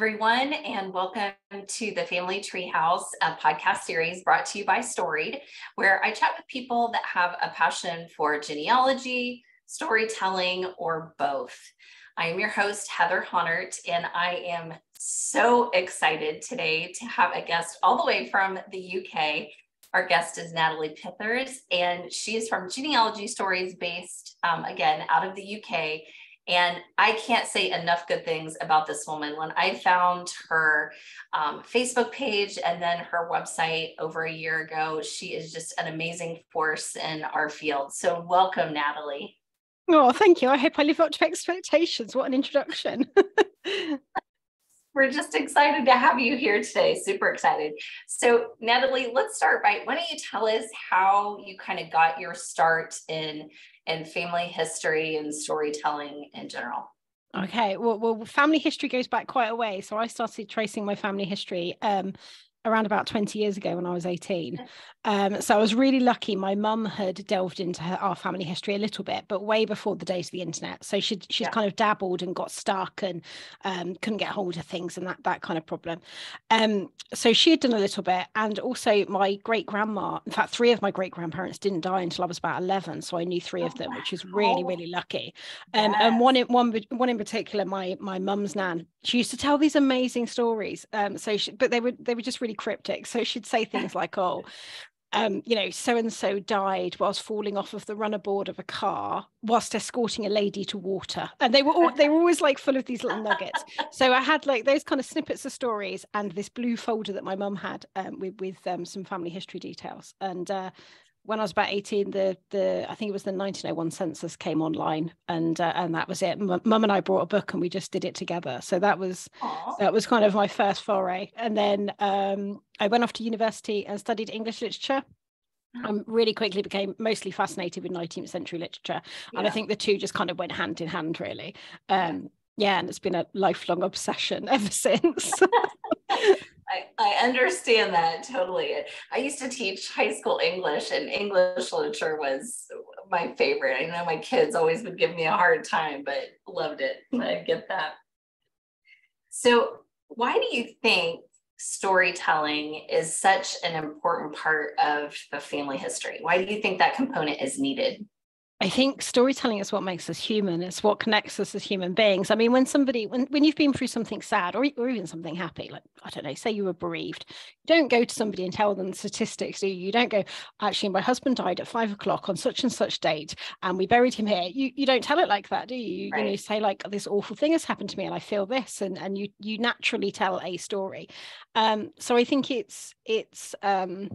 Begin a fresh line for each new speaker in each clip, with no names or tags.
everyone, and welcome to the Family Treehouse a podcast series brought to you by Storied, where I chat with people that have a passion for genealogy, storytelling, or both. I am your host, Heather Honert, and I am so excited today to have a guest all the way from the UK. Our guest is Natalie Pithers, and she is from Genealogy Stories, based um, again out of the UK and I can't say enough good things about this woman. When I found her um, Facebook page and then her website over a year ago, she is just an amazing force in our field. So, welcome, Natalie.
Oh, thank you. I hope I live up to expectations. What an introduction.
We're just excited to have you here today. Super excited. So, Natalie, let's start by why don't you tell us how you kind of got your start in in family history and storytelling in general?
Okay, well, well, family history goes back quite a way. So I started tracing my family history um, around about 20 years ago when I was 18. Um, so I was really lucky. My mum had delved into her, our family history a little bit, but way before the days of the internet. So she'd she'd yeah. kind of dabbled and got stuck and um, couldn't get hold of things and that that kind of problem. Um, so she had done a little bit, and also my great grandma. In fact, three of my great grandparents didn't die until I was about 11, so I knew three oh, of them, which is really really lucky. Um, yes. And one in one one in particular, my my mum's nan, she used to tell these amazing stories. Um, so she, but they were they were just really cryptic. So she'd say things like, "Oh." um, you know, so and so died whilst falling off of the runner board of a car whilst escorting a lady to water. And they were all, they were always like full of these little nuggets. So I had like those kind of snippets of stories and this blue folder that my mum had um, with with um, some family history details. And uh, when I was about 18, the the I think it was the 1901 census came online, and uh, and that was it. M- Mum and I brought a book, and we just did it together. So that was Aww. that was kind of my first foray. And then um, I went off to university and studied English literature. I um, really quickly became mostly fascinated with 19th century literature, yeah. and I think the two just kind of went hand in hand, really. Um, yeah, and it's been a lifelong obsession ever since.
I, I understand that totally. I used to teach high school English, and English literature was my favorite. I know my kids always would give me a hard time, but loved it. I get that. So, why do you think storytelling is such an important part of the family history? Why do you think that component is needed?
I think storytelling is what makes us human. It's what connects us as human beings. I mean, when somebody, when, when you've been through something sad or, or even something happy, like, I don't know, say you were bereaved, you don't go to somebody and tell them the statistics, do you? You don't go, actually, my husband died at five o'clock on such and such date and we buried him here. You, you don't tell it like that, do you? Right. You know, say like, this awful thing has happened to me and I feel this and, and you, you naturally tell a story. Um, so I think it's, it's, um,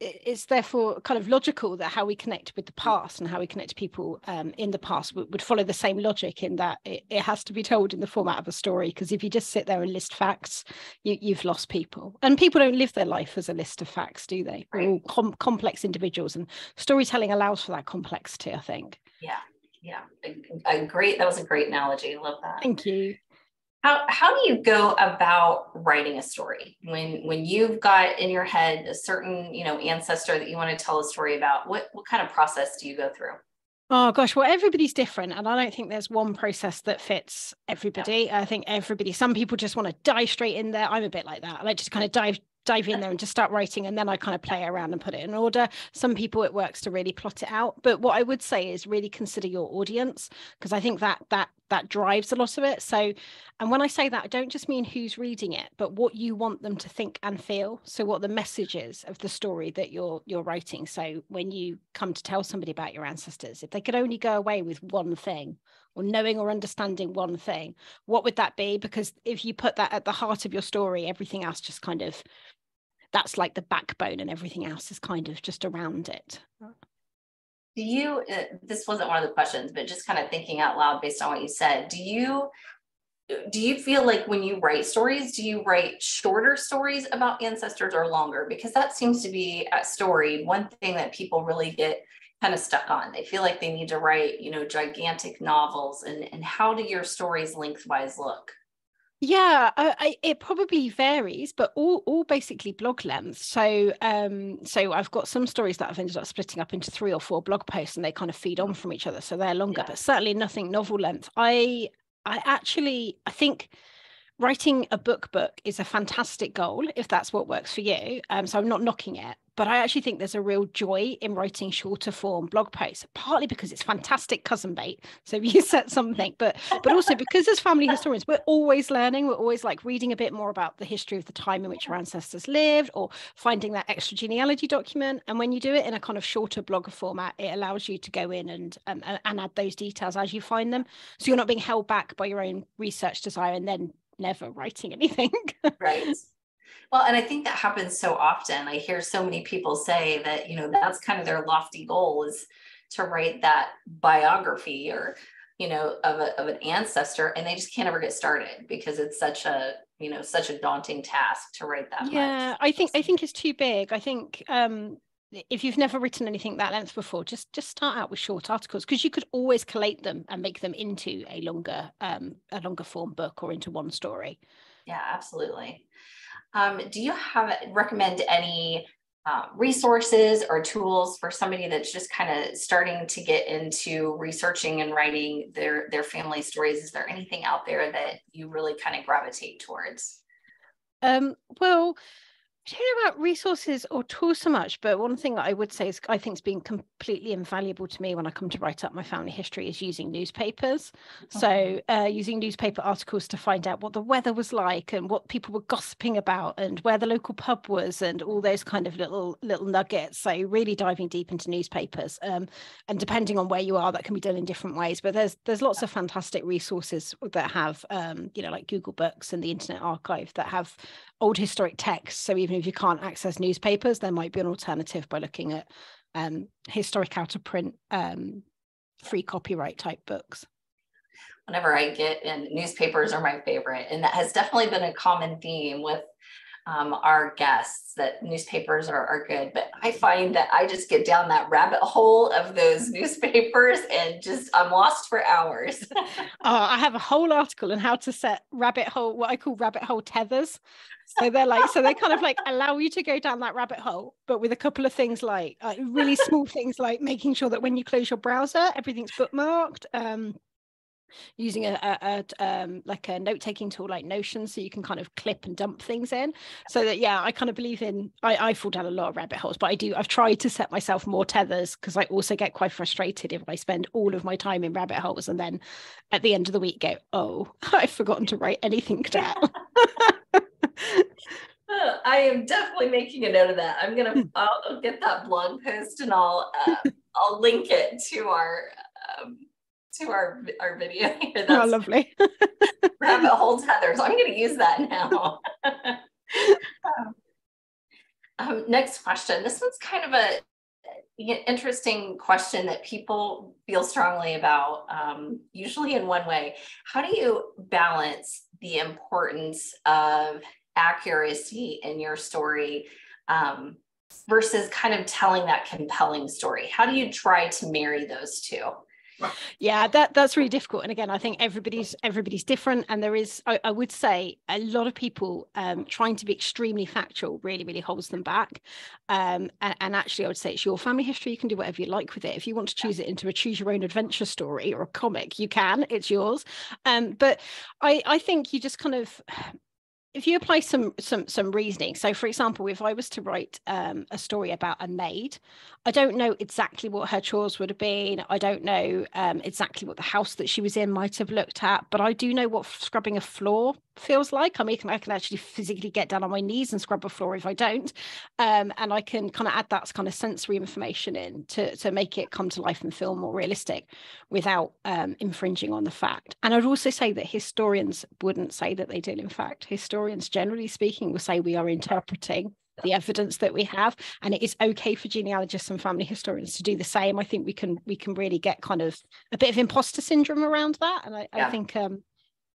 it's therefore kind of logical that how we connect with the past and how we connect to people um, in the past would, would, follow the same logic in that it, it, has to be told in the format of a story. Because if you just sit there and list facts you, have lost people. And people don't live their life as a list of facts do they? We're all com- complex individuals and storytelling allows for that complexity i think.
Yeah yeah. A, a great that was a great analogy. I love that.
Thank you
how, how do you go about writing a story when when you've got in your head a certain you know ancestor that you want to tell a story about what what kind of process do you go through
Oh gosh, well, everybody's different, and I don't think there's one process that fits everybody. I think everybody. Some people just want to dive straight in there. I'm a bit like that. I like to kind of dive dive in there and just start writing and then I kind of play around and put it in order. Some people it works to really plot it out. But what I would say is really consider your audience because I think that that that drives a lot of it. So and when I say that, I don't just mean who's reading it, but what you want them to think and feel. So what the message is of the story that you're you're writing. So when you come to tell somebody about your ancestors, if they could only go away with one thing or knowing or understanding one thing, what would that be? Because if you put that at the heart of your story, everything else just kind of that's like the backbone and everything else is kind of just around it
do you uh, this wasn't one of the questions but just kind of thinking out loud based on what you said do you do you feel like when you write stories do you write shorter stories about ancestors or longer? Because that seems to be at story one thing that people really get kind of stuck on. They feel like they need to write you know gigantic novels and and how do your stories lengthwise look
yeah, I, I, it probably varies, but all all basically blog length. So um, so I've got some stories that I've ended up splitting up into three or four blog posts, and they kind of feed on from each other, so they're longer. Yeah. But certainly nothing novel length. I I actually I think writing a book book is a fantastic goal if that's what works for you. Um, so I'm not knocking it, but I actually think there's a real joy in writing shorter form blog posts, partly because it's fantastic cousin bait. So you set something, but but also because as family historians, we're always learning. We're always like reading a bit more about the history of the time in which our ancestors lived, or finding that extra genealogy document. And when you do it in a kind of shorter blog format, it allows you to go in and um, and add those details as you find them. So you're not being held back by your own research desire and then never writing anything.
right. Well, and I think that happens so often. I hear so many people say that, you know, that's kind of their lofty goal is to write that biography or, you know, of, a, of an ancestor, and they just can't ever get started because it's such a, you know, such a daunting task to write that.
Yeah, much. I think I think it's too big. I think um if you've never written anything that length before just just start out with short articles because you could always collate them and make them into a longer um a longer form book or into one story
yeah absolutely um, do you have recommend any uh, resources or tools for somebody that's just kind of starting to get into researching and writing their their family stories? Is there anything out there that you really kind of gravitate towards?
Um, well I don't know about resources or tools so much, but one thing that I would say is I think it's been completely invaluable to me when I come to write up my family history is using newspapers. Okay. So uh, using newspaper articles to find out what the weather was like and what people were gossiping about and where the local pub was and all those kind of little little nuggets. So really diving deep into newspapers. Um, and depending on where you are, that can be done in different ways. But there's there's lots of fantastic resources that have um, you know like Google Books and the Internet Archive that have old historic texts. So even if you can't access newspapers, there might be an alternative by looking at um, historic out of print, um, free copyright type books.
Whenever I get in, newspapers are my favorite. And that has definitely been a common theme with um, our guests that newspapers are, are good. But I find that I just get down that rabbit hole of those newspapers and just I'm lost for hours.
oh, I have a whole article on how to set rabbit hole, what I call rabbit hole tethers. So they're like, so they kind of like allow you to go down that rabbit hole, but with a couple of things like really small things like making sure that when you close your browser, everything's bookmarked. Um, using a, a, a um, like a note taking tool like Notion, so you can kind of clip and dump things in. So that yeah, I kind of believe in. I, I fall down a lot of rabbit holes, but I do. I've tried to set myself more tethers because I also get quite frustrated if I spend all of my time in rabbit holes and then at the end of the week go, oh, I've forgotten to write anything down.
I am definitely making a note of that. I'm gonna hmm. I'll, I'll get that blog post and I'll uh, I'll link it to our um, to our our video here.
Oh, That's oh, lovely.
rabbit hole tethers. I'm going to use that now. um, um, next question. This one's kind of a interesting question that people feel strongly about, um, usually in one way. How do you balance the importance of accuracy in your story um, versus kind of telling that compelling story? How do you try to marry those two?
Yeah that that's really difficult and again i think everybody's everybody's different and there is i, I would say a lot of people um, trying to be extremely factual really really holds them back um, and, and, actually i would say it's your family history you can do whatever you like with it. If you want to choose it into a choose your own adventure story or a comic you can it's yours. Um, but i i think you just kind of if you apply some some some reasoning so for example if i was to write um, a story about a maid i don't know exactly what her chores would have been. I don't know um, exactly what the house that she was in might have looked at but i do know what scrubbing a floor feels like. I mean, I can actually physically get down on my knees and scrub a floor if I don't. Um, and I can kind of add that kind of sensory information in to, to make it come to life and feel more realistic without um, infringing on the fact. And I'd also say that historians wouldn't say that they did. In fact, historians, generally speaking, will say we are interpreting the evidence that we have and it is okay for genealogists and family historians to do the same i think we can we can really get kind of a bit of imposter syndrome around that and i, yeah. I think um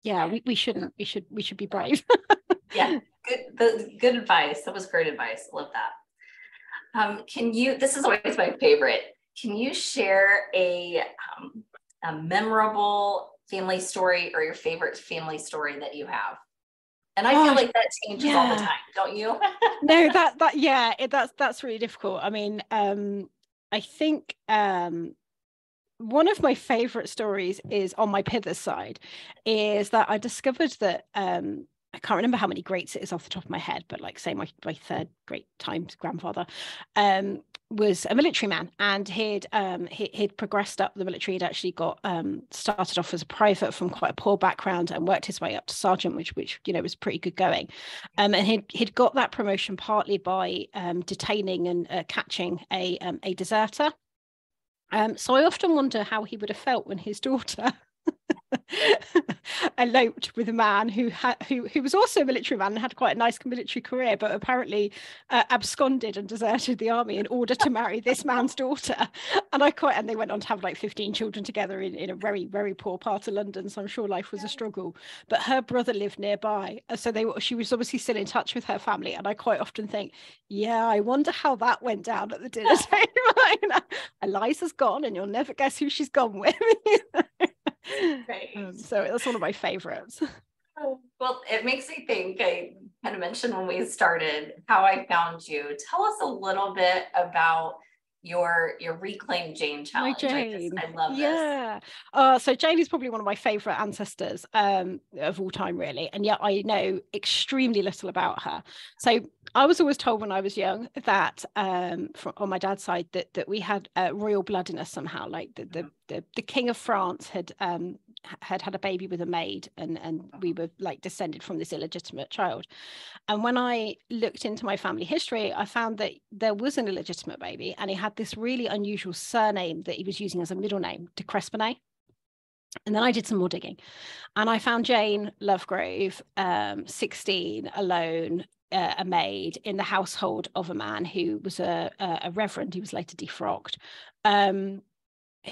yeah we, we shouldn't we should we should be brave
yeah good the, good advice that was great advice love that um, can you this is always my favorite can you share a, um, a memorable family story or your favorite family story that you have and I feel oh, like that changes yeah. all the time, don't you?
no, that that yeah, it, that's that's really difficult. I mean, um, I think um, one of my favorite stories is on my Pithers side is that i discovered that um, I can't remember how many greats it is off the top of my head, but like say my, my third great times grandfather um, was a military man and he'd um, he, would progressed up the military. He'd actually got um, started off as a private from quite a poor background and worked his way up to sergeant, which which you know was pretty good going. Um, and he'd he'd got that promotion partly by um, detaining and uh, catching a um, a deserter. Um, so I often wonder how he would have felt when his daughter eloped with a man who had who who was also a military man and had quite a nice military career, but apparently uh, absconded and deserted the army in order to marry this man's daughter. And I quite and they went on to have like 15 children together in, in a very very poor part of London. So I'm sure life was a struggle. But her brother lived nearby, so they she was obviously still in touch with her family. And I quite often think, yeah, I wonder how that went down at the dinner table. Eliza's gone, and you'll never guess who she's gone with. Um, so that's one of my favorites.
Well, it makes me think. I kind of mentioned when we started how I found you. Tell us a little bit about your your reclaim Jane challenge. Jane. I, just, I love
yeah. Uh, so Jane is probably one of my favorite ancestors um, of all time, really, and yet I know extremely little about her. So I was always told when I was young that um, from, on my dad's side that that we had uh, royal blood in us somehow, like the the, mm-hmm. The, the king of France had um, had had a baby with a maid and and we were like descended from this illegitimate child. And when i looked into my family history i found that there was an illegitimate baby and he had this really unusual surname that he was using as a middle name de crespigny and then I did some more digging and I found Jane Lovegrove, um, 16, alone, uh, a maid in the household of a man who was a, a, a reverend. He was later defrocked, um,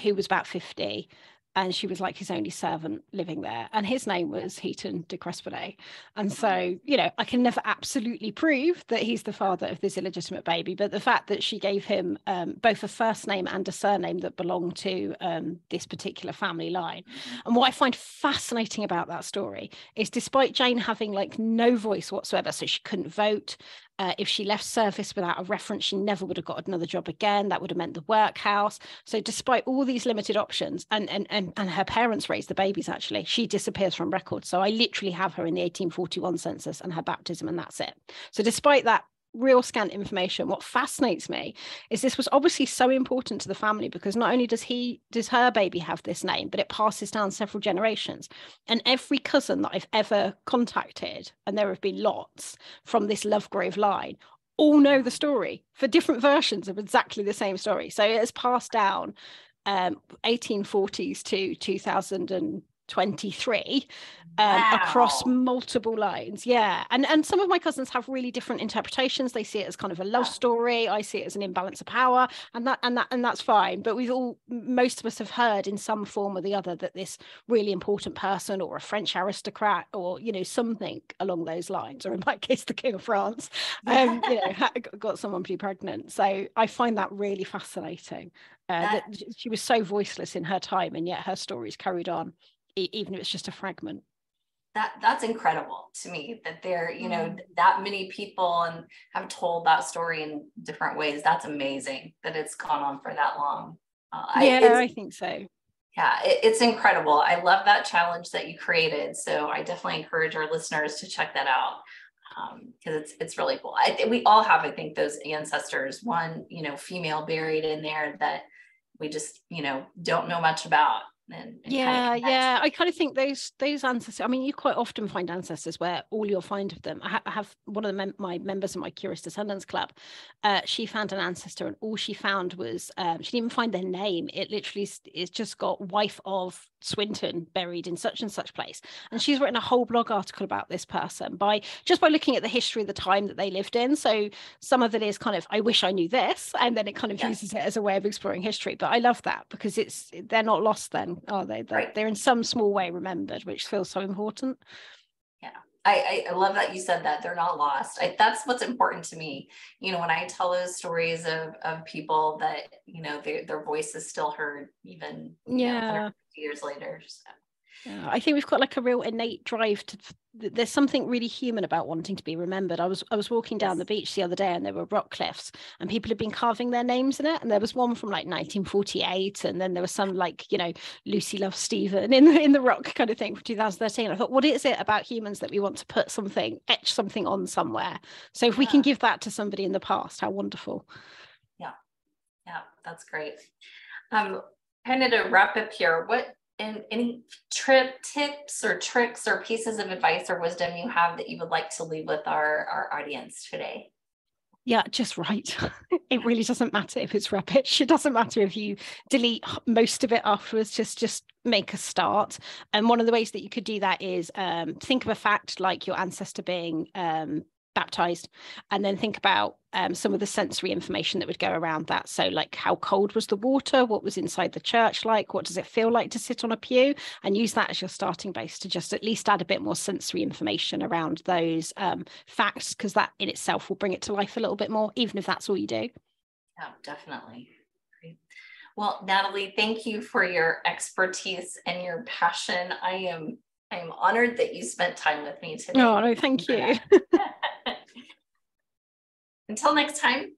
who was about 50 and she was like his only servant living there and his name was heaton de crespigny. And so you know i can never absolutely prove that he's the father of this illegitimate baby but the fact that she gave him um, both a first name and a surname that belonged to um, this particular family line. Mm-hmm. and what i find fascinating about that story is despite jane having like no voice whatsoever so she couldn't vote uh, if she left service without a reference, she never would have got another job again. That would have meant the workhouse. So, despite all these limited options, and and and, and her parents raised the babies, actually, she disappears from records. So, I literally have her in the 1841 census and her baptism, and that's it. So, despite that real scant information. What fascinates me is this was obviously so important to the family because not only does he does her baby have this name but it passes down several generations. And every cousin that i've ever contacted and there have been lots from this lovegrove line all know the story for different versions of exactly the same story. So it has passed down um, 1840s to 2000 and 23 um, wow. across multiple lines yeah. And and some of my cousins have really different interpretations. They see it as kind of a love story. I see it as an imbalance of power and that and that and that's fine. But we've all most of us have heard in some form or the other that this really important person or a french aristocrat or you know something along those lines or in my case the king of france um you know got someone pretty pregnant. So i find that really fascinating uh, that she was so voiceless in her time and yet her stories carried on even if it's just a fragment.
That that's incredible to me that there you know mm. that many people and have told that story in different ways. That's amazing that it's gone on for that long.
Uh, yeah I, I, think so.
Yeah it, it's incredible. I love that challenge that you created. So i definitely encourage our listeners to check that out because um, it's it's really cool. I, we all have i think those ancestors one you know female buried in there that we just you know don't know much about and,
and yeah kind of yeah i kind of think those those ancestors i mean you quite often find ancestors where all you'll find of them i, ha- I have one of the mem- my members of my curious descendants club uh, she found an ancestor and all she found was um, she didn't even find their name it literally is just got wife of Swinton buried in such and such place. And she's written a whole blog article about this person by just by looking at the history of the time that they lived in. So some of it is kind of, I wish I knew this, and then it kind of yeah. uses it as a way of exploring history. But I love that because it's they're not lost then, are they? They're, right. they're in some small way remembered, which feels so important.
Yeah. I, I, love that you said that they're not lost. I, that's what's important to me. You know, when I tell those stories of of people that you know their their voice is still heard, even yeah, know, years later. So.
Yeah, I think we've got like a real innate drive to there's something really human about wanting to be remembered. I was I was walking down the beach the other day and there were rock cliffs and people had been carving their names in it. And there was one from like 1948, and then there was some like, you know, Lucy loves Stephen in the in the rock kind of thing from 2013. I thought, what is it about humans that we want to put something, etch something on somewhere? So if yeah. we can give that to somebody in the past, how wonderful.
Yeah. Yeah, that's great. Um, kind of to wrap up here, what and any trip tips or tricks or pieces of advice or wisdom you have that you would like to leave with our, our audience today?
Yeah, just right. it really doesn't matter if it's rubbish. It doesn't matter if you delete most of it afterwards. Just just make a start. And one of the ways that you could do that is um, think of a fact like your ancestor being um, baptized and then think about um, some of the sensory information that would go around that. So like how cold was the water? What was inside the church like? What does it feel like to sit on a pew? And use that as your starting base to just at least add a bit more sensory information around those um, facts because that in itself will bring it to life a little bit more even if that's all you do.
Yeah definitely. Great. well natalie thank you for your expertise and your passion. I am I'm honored that you spent time with me today.
Oh, no, thank you.
Until next time,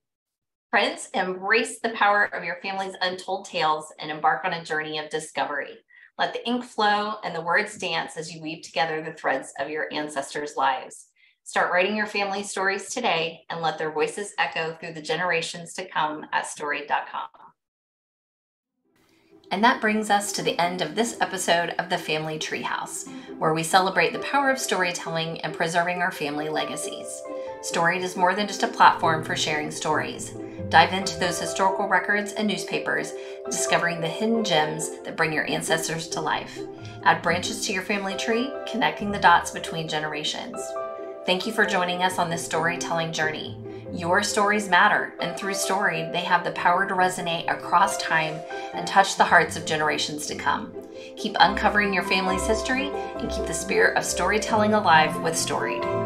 friends, embrace the power of your family's untold tales and embark on a journey of discovery. Let the ink flow and the words dance as you weave together the threads of your ancestors' lives. Start writing your family stories today and let their voices echo through the generations to come at storied.com. And that brings us to the end of this episode of the Family Treehouse, where we celebrate the power of storytelling and preserving our family legacies. Storied is more than just a platform for sharing stories. Dive into those historical records and newspapers, discovering the hidden gems that bring your ancestors to life. Add branches to your family tree, connecting the dots between generations. Thank you for joining us on this storytelling journey. Your stories matter, and through Storied, they have the power to resonate across time and touch the hearts of generations to come. Keep uncovering your family's history and keep the spirit of storytelling alive with Storied.